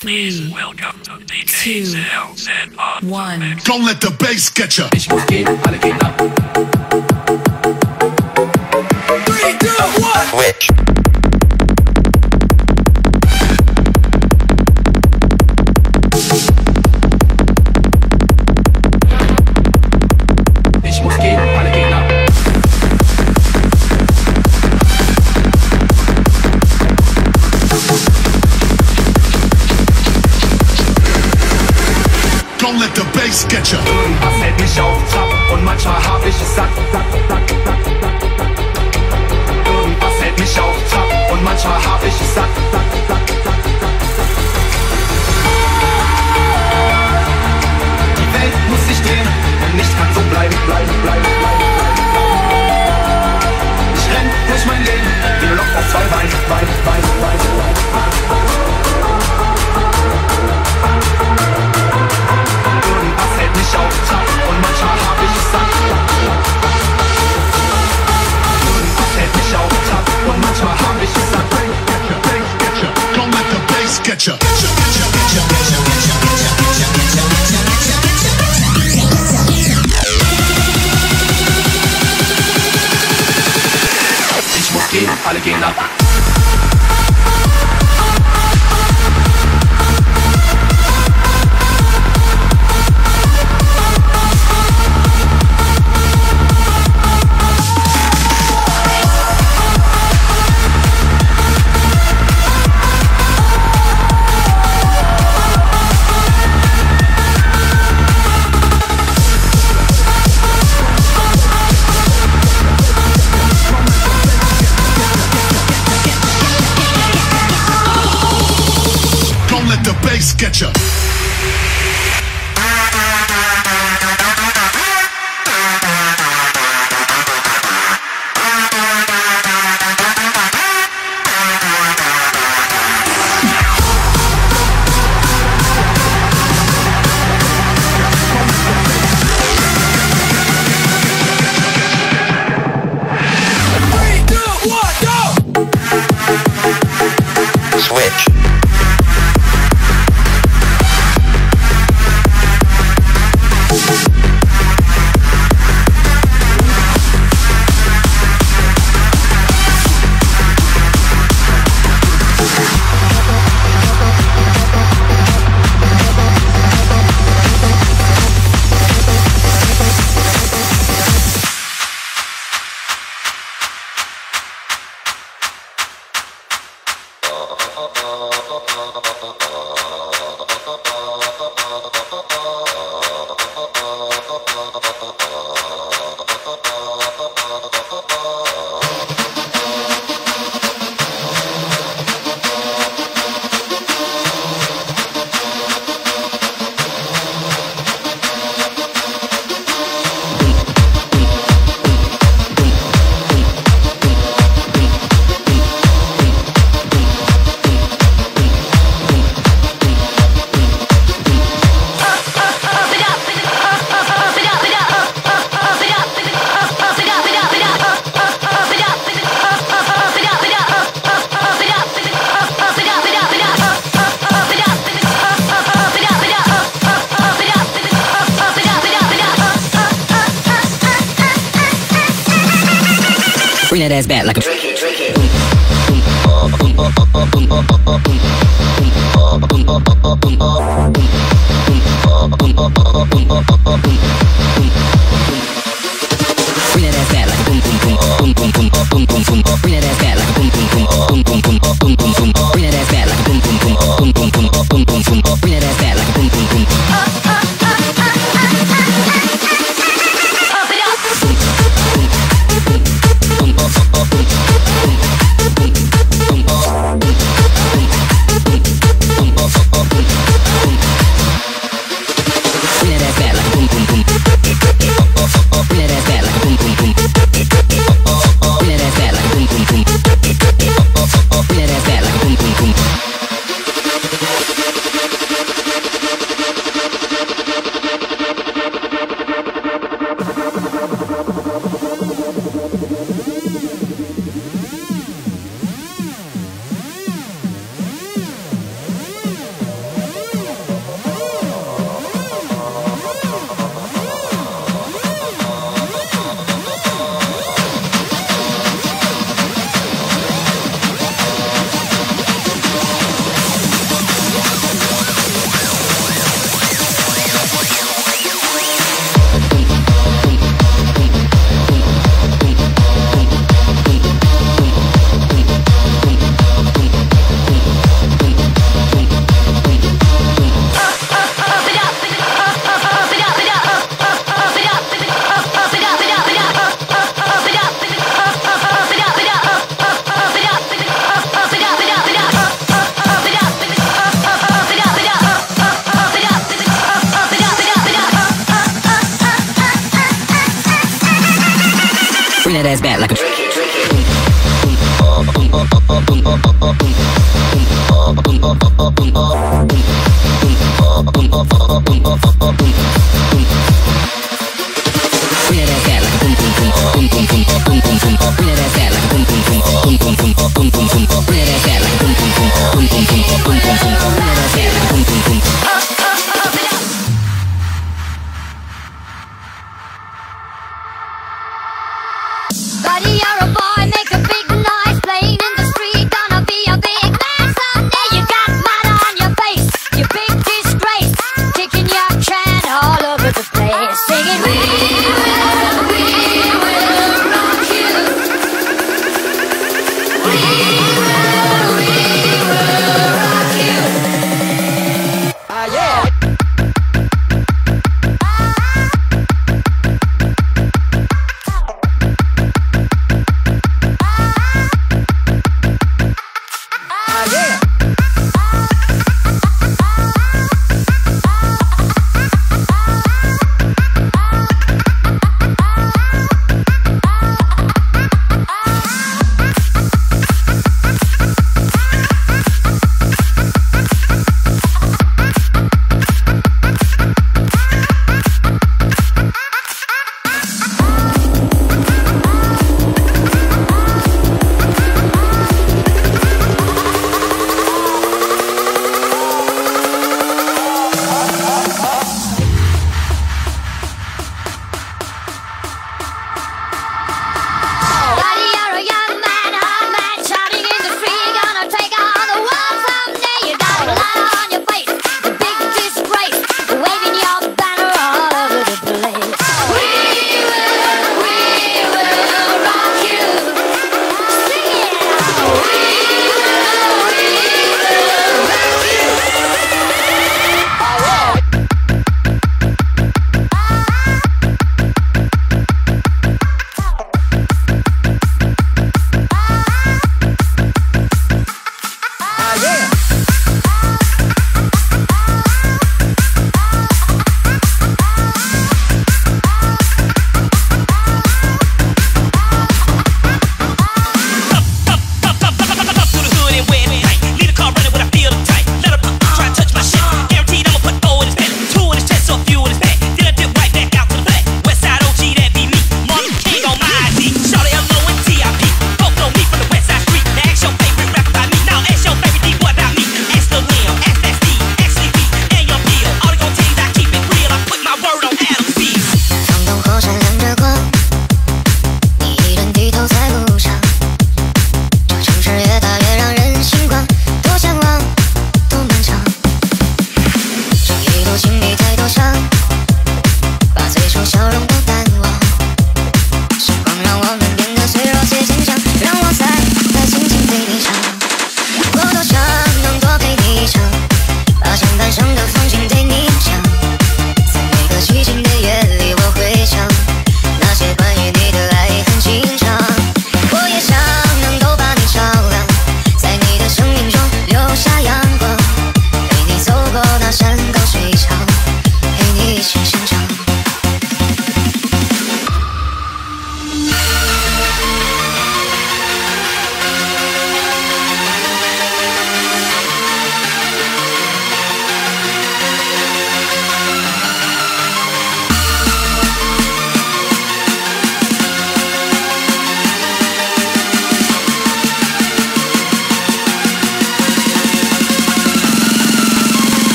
Please welcome to DJ two, one. Don't let the bass get you. Three, two, one. Switch.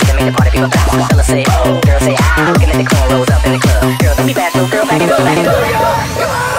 Just made the party feel bad. Fellas say, oh, girls say, ah. Looking the queen, up in the club. Girl, don't be bashful, girl, back it up, back it up.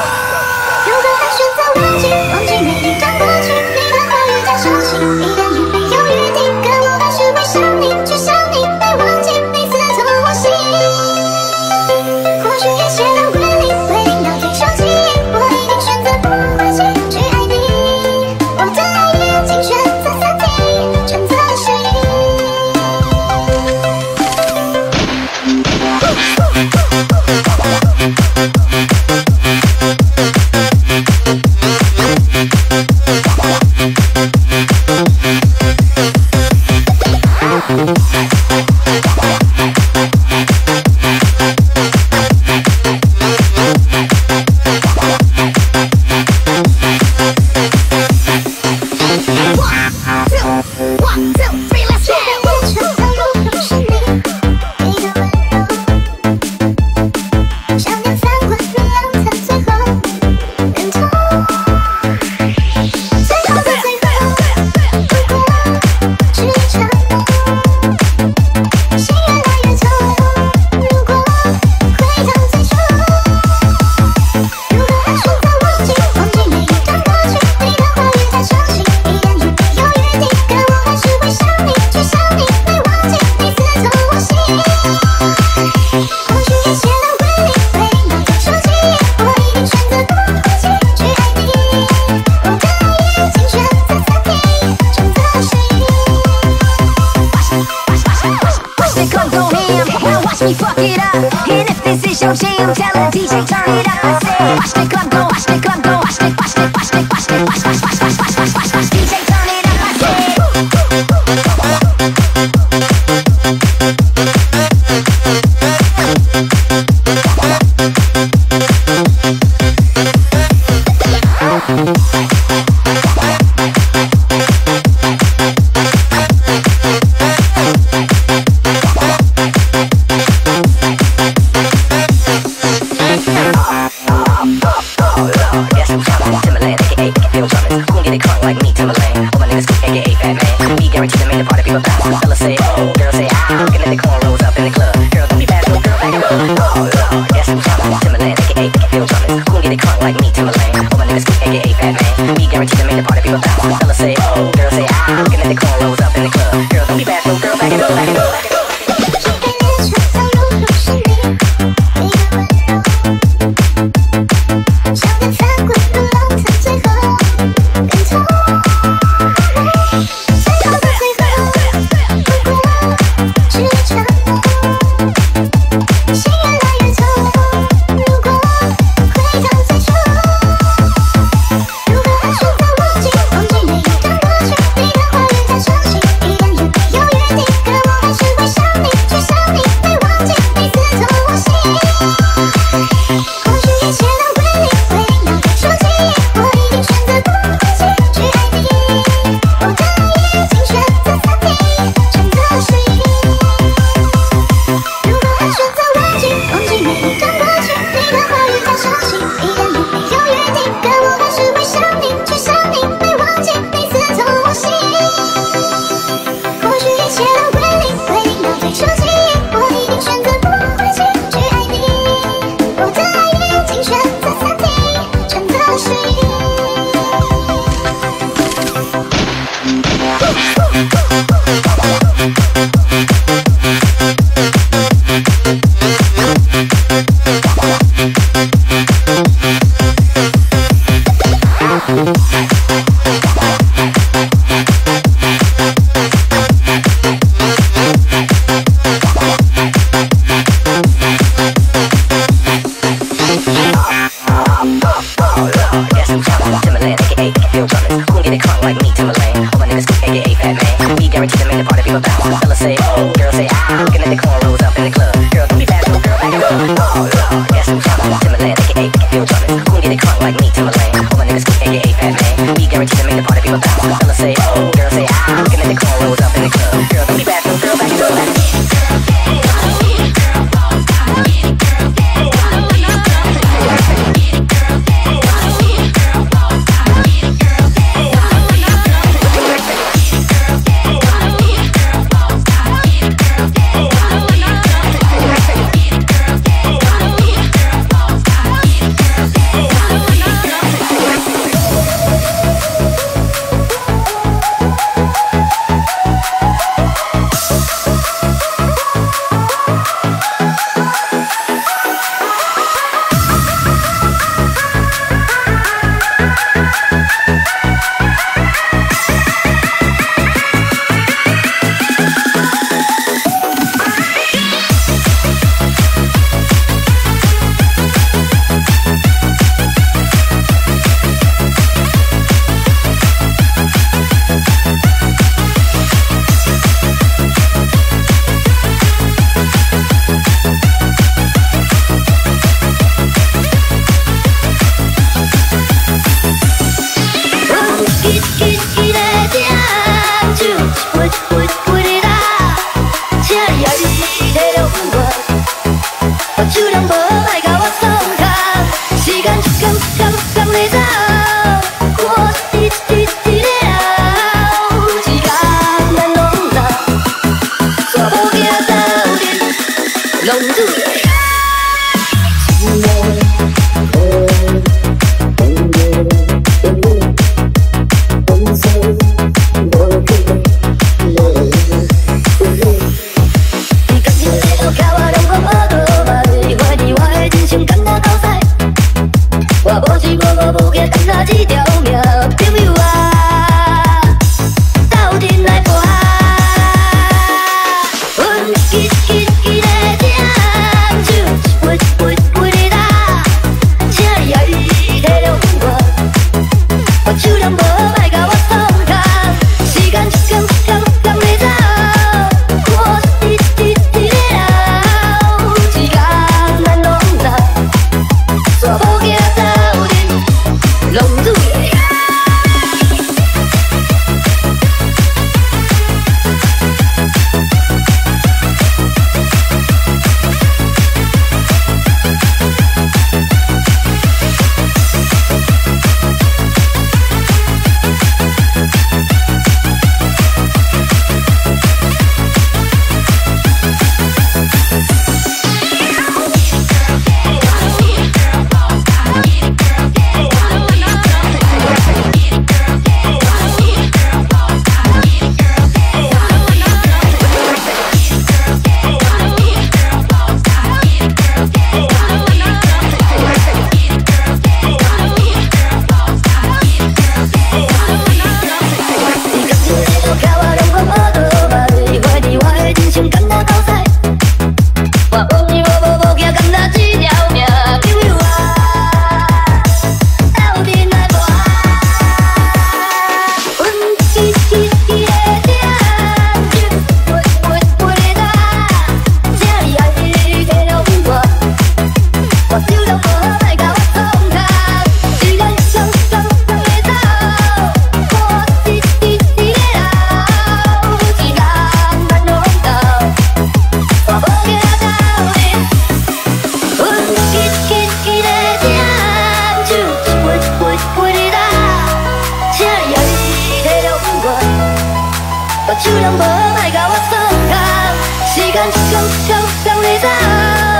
또 출연번 밝아왔던가 시간 지금 병, 병리자.